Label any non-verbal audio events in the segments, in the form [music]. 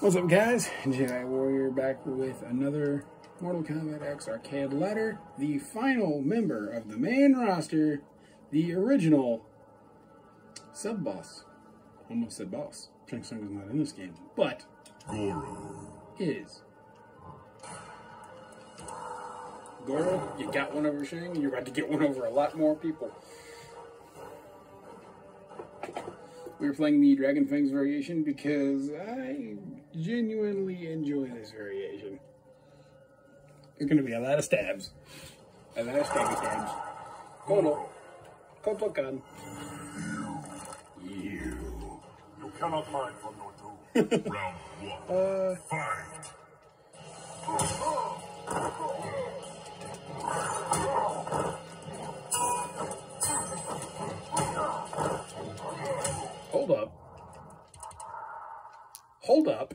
What's up, guys? Jedi Warrior back with another Mortal Kombat X arcade Letter, The final member of the main roster, the original sub boss. Almost said boss. Shang Tsung is not in this game, but Goro. is. Goro, you got one over Shang, and you're about to get one over a lot more people. We were playing the Dragon Fangs variation because I genuinely enjoy this variation. There's going to be a lot of stabs. A lot of stabby stabs. Kono. Kotokan. You. You cannot hide from your doom. [laughs] Round one. Uh, Fight. hold up. Hold up.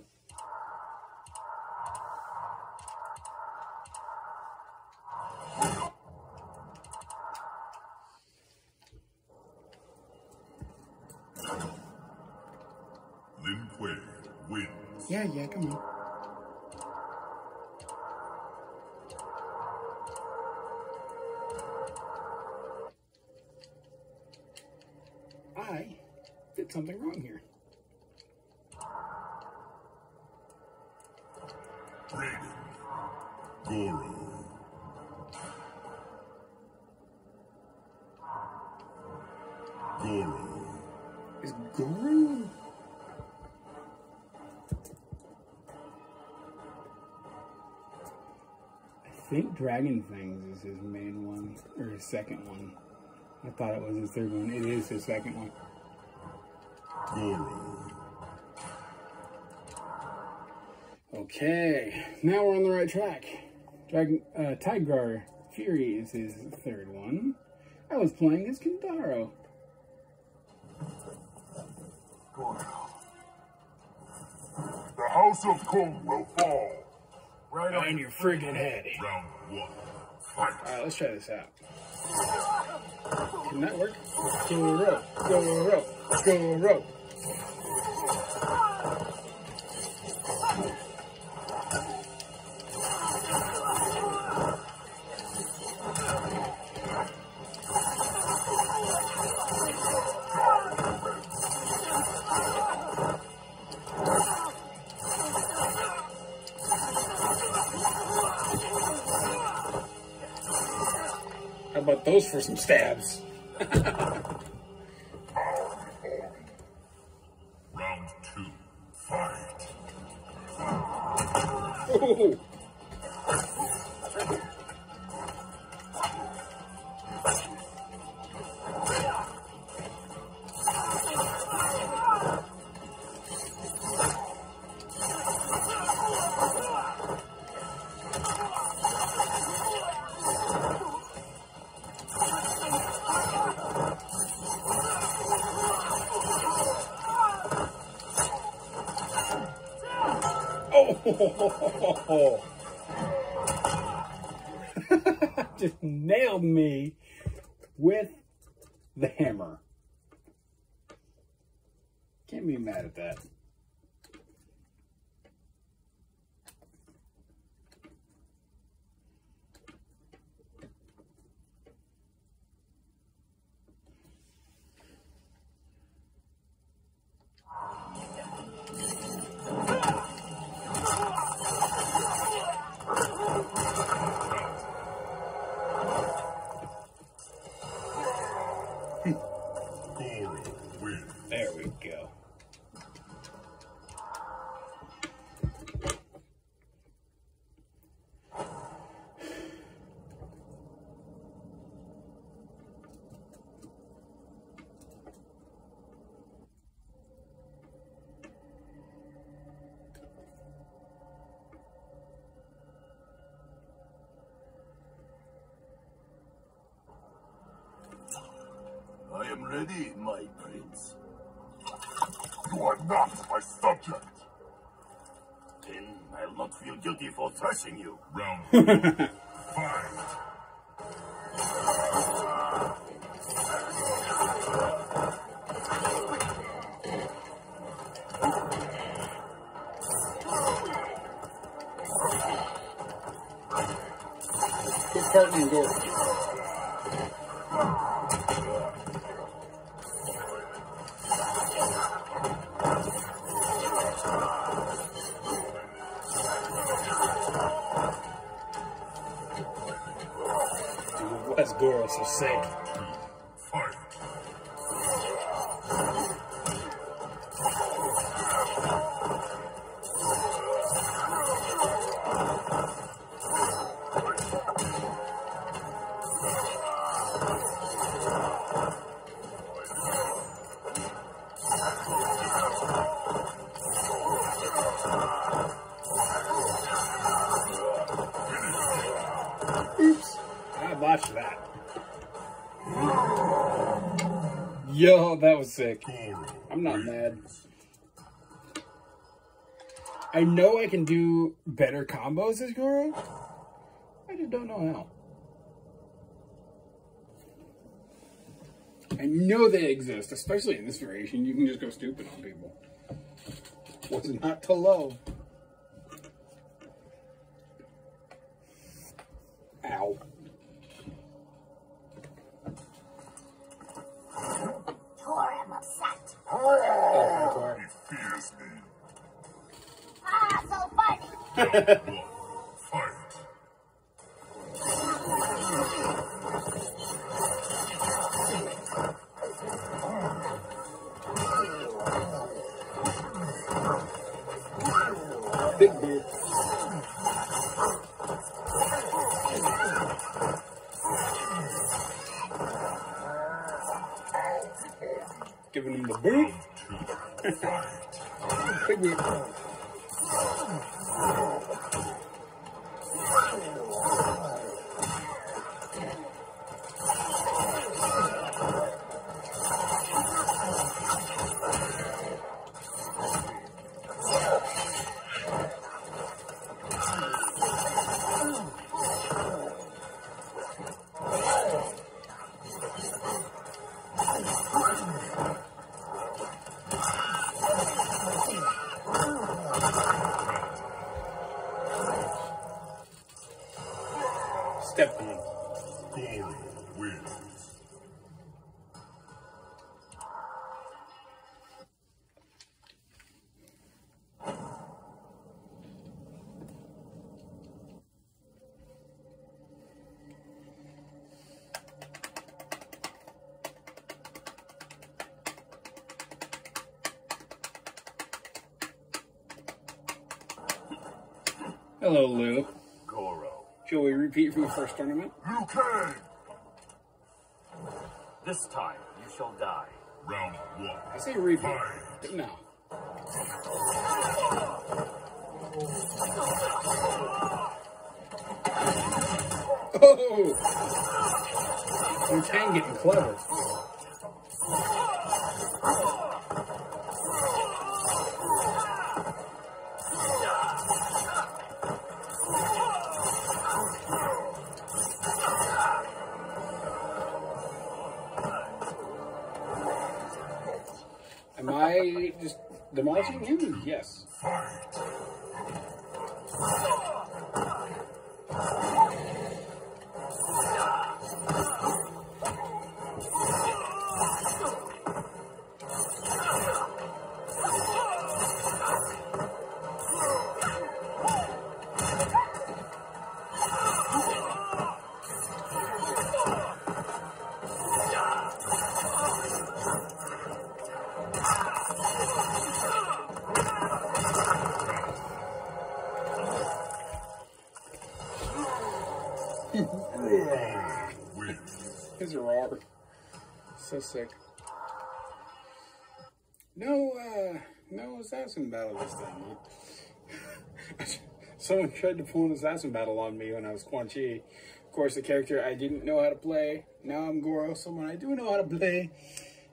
Raiden. Goro. Goro. Is Guru? I think Dragon Fangs is his main one, or his second one. I thought it was his third one. It is his second one. Goro. Okay, now we're on the right track. Dragon, uh, Tigrar Fury is his third one. I was playing as. Goro. The House of Kong will fall. Right On your friggin' head. Round one. Alright, let's try this out. Can that work? Go rope, go rope, go rope. For some stabs? Round two. Fight. [laughs] Ooh. Ready, my prince. You are not my subject. Then I'll not feel guilty for thrashing you. Round [laughs] Dude, why is sick. I'm not mad. I know I can do better combos as Goro. I just don't know how. I know they exist, especially in this variation. You can just go stupid on people. What's not to love? Ow. Big beard. Giving him the boot. Big beard. Step on. Goro wins. Shall we repeat from the first tournament? Liu Kang. This time you shall die. Round one. I say repeat. Fight. No. [laughs] Oh! Liu Kang getting clever. So sick. No, uh, no assassin battle this time? [laughs] Someone tried to pull an assassin battle on me when I was Quan Chi. Of course, the character I didn't know how to play. Now I'm Goro, someone I do know how to play.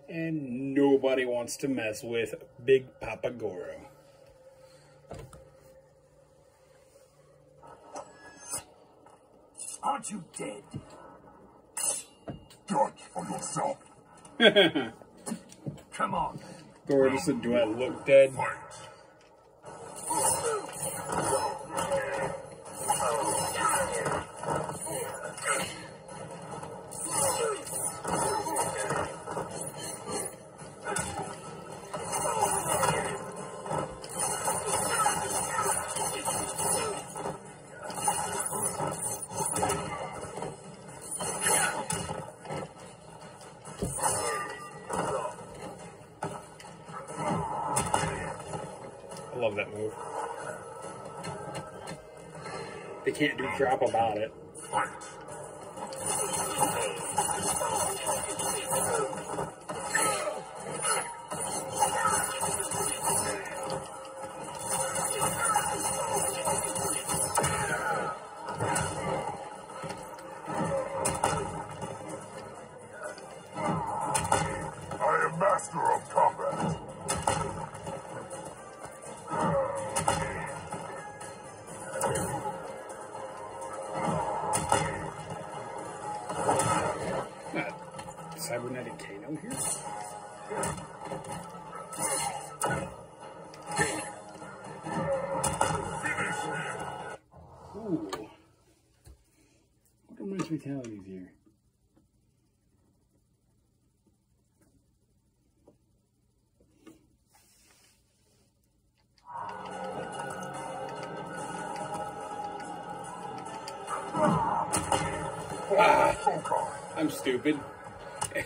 And nobody wants to mess with Big Papa Goro. Aren't you dead? Judge for yourself. [laughs] Come on. Goro just said, do I look dead? Fight. love that move. They can't do crap about it. Fatalities here? I'm stupid. [laughs]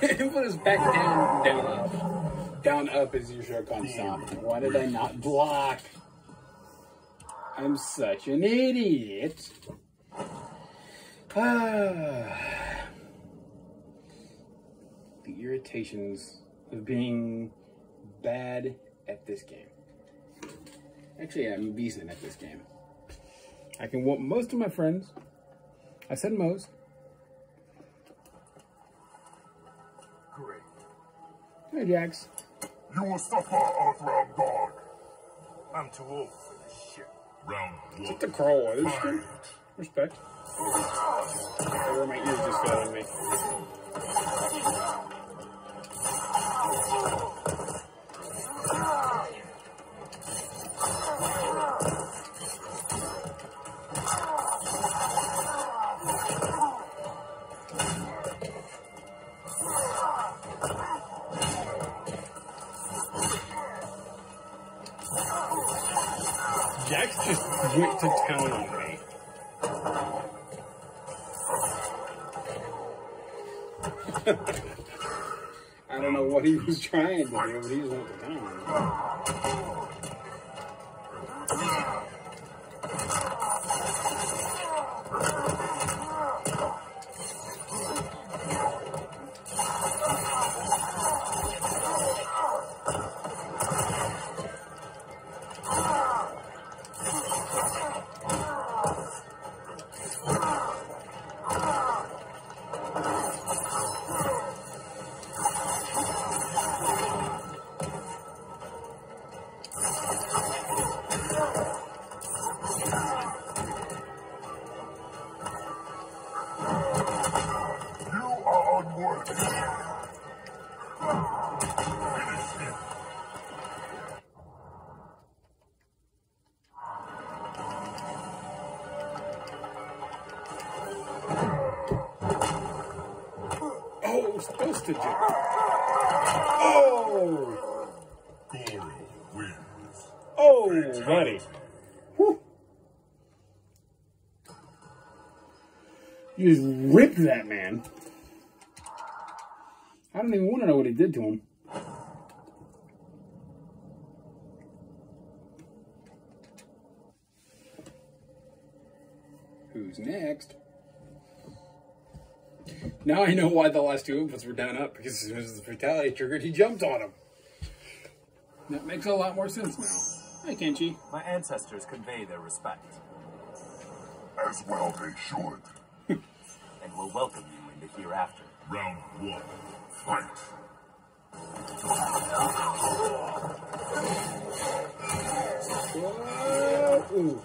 Put us back down, down up. Down up is your Shokan Stomp. Why did I not block? I'm such an idiot. Ah. the irritations of being bad at this game. Actually, I'm decent at this game. I can whoop most of my friends. I said most. Great. Hey, Jax. You will suffer, Earthrealm Dog. I'm too old for this shit. Round one. Get the crawl weather Respect. Over my ears just failing me. Jax just went to town on me. [laughs] I don't know what he was trying to do, but he just went to town ripped that man. I don't even want to know what he did to him. Who's next? Now I know why the last two inputs were down up because as soon as the fatality triggered, he jumped on him. That makes a lot more sense now. Hi, Kenshi. My ancestors convey their respect As well they should. And will welcome you in the hereafter. Round one. Fight. Ooh.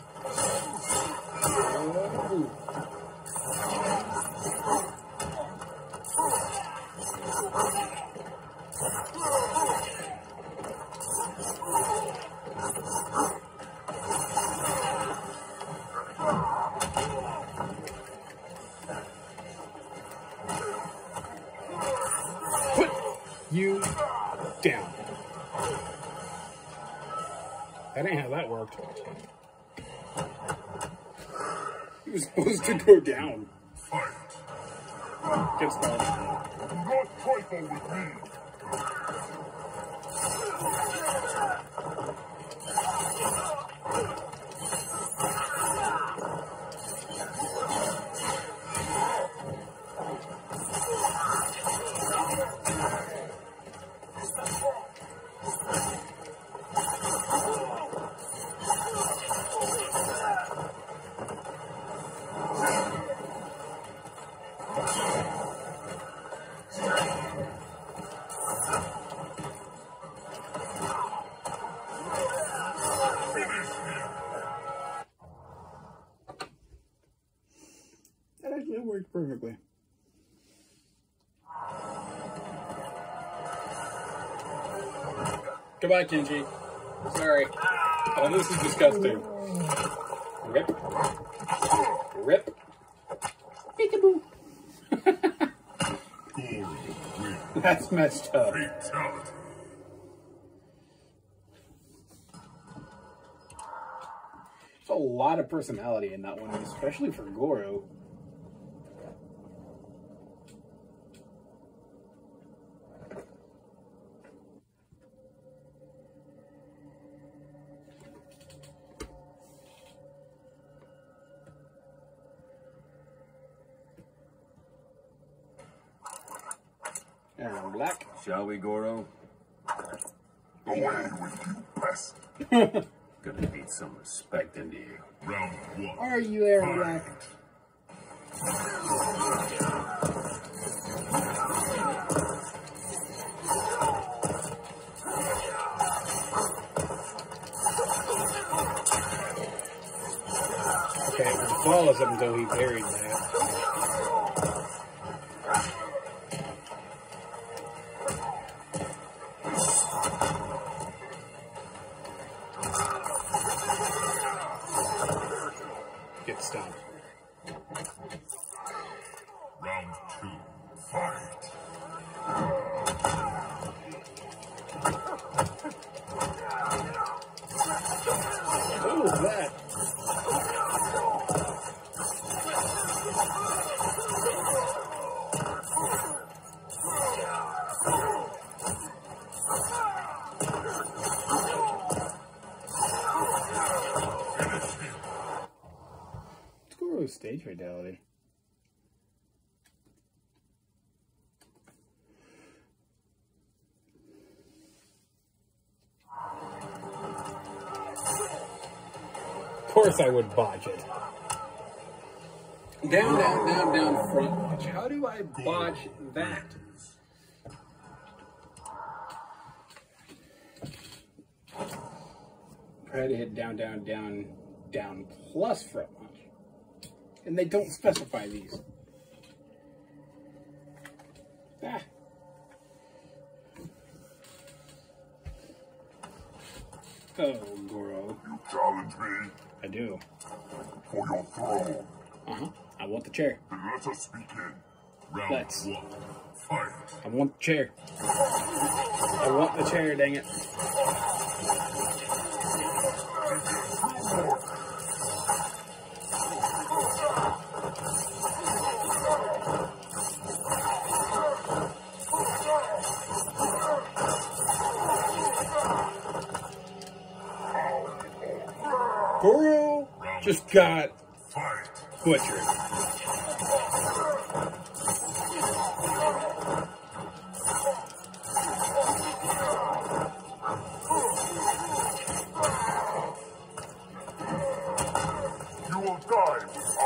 You down. That ain't how that worked. He was supposed to go down. Fight. Get started. Do not trifle with me. Goodbye, Kenshi. Sorry. Oh, this is disgusting. Rip. Rip. Peekaboo. That's messed up. Fatality. There's a lot of personality in that one, especially for Goro. Shall we, Goro? Away with you, pest. [laughs] Gonna need some respect into you. Round one. Are you Erron Black? Okay, it was flawless up until he buried that. Stage fatality. Of course I would botch it. Down, down, down, down, front botch. How do I botch that? Try to hit down, down, down, down plus front. And they don't specify these. Ah. Oh, Goro. You challenge me I do. for your throne. Uh huh. I want the chair. Then let us begin. Round Let's. one. Fight. I want the chair. I want the chair, dang it. Just got butchered. You will die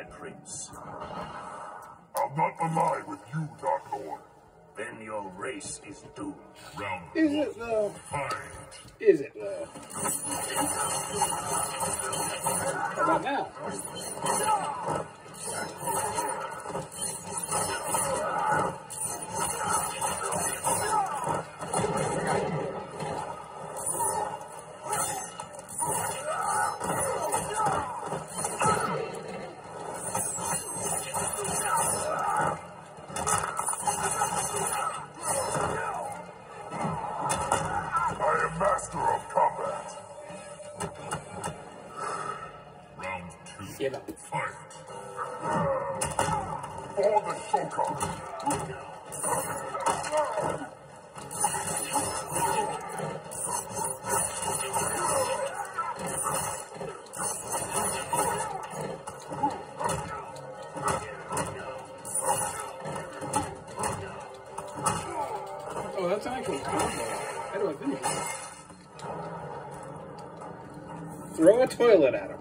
my prince. I'll not ally with you, Dark Lord. Then your race is doomed. Round Is one. it though? Fight. Is it though? How about now? master of combat. Round two. Fight. For the Shokan. Toilet at him.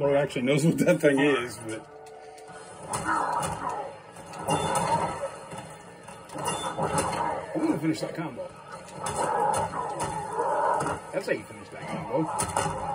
Lord actually knows what that thing is, but. I'm gonna finish that combo. That's how you finish that combo.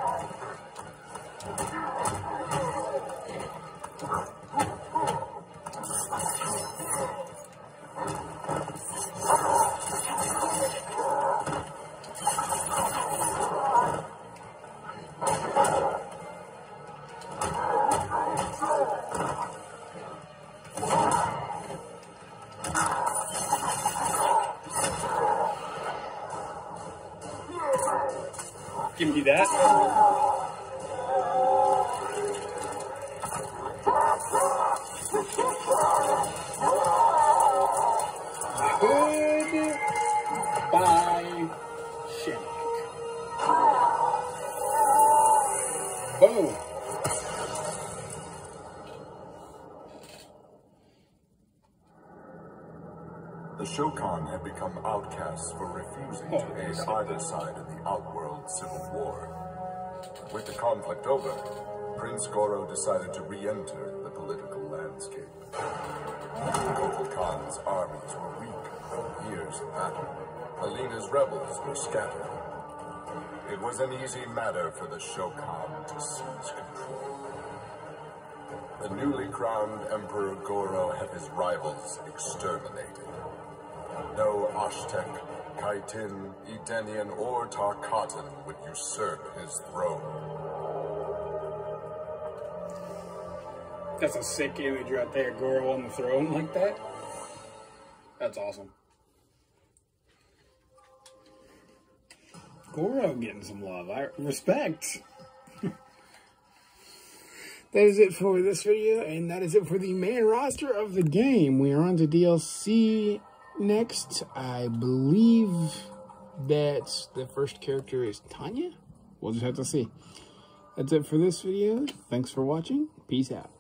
Either side in the Outworld Civil War. With the conflict over, Prince Goro decided to re-enter the political landscape. Kotal Kahn's armies were weak from years of battle. Mileena's rebels were scattered. It was an easy matter for the Shokan to seize control. The newly crowned Emperor Goro had his rivals exterminated. No Osh-Tekk, Kytinn, Edenian, or Tarkatan would usurp his throne. That's a sick image right there, Goro on the throne like that. That's awesome. Goro getting some love. I respect. [laughs] that is it for this video, and that is it for the main roster of the game. We are on to DLC next. I believe that the first character is Tanya. We'll just have to see. That's it for this video. Thanks for watching. Peace out.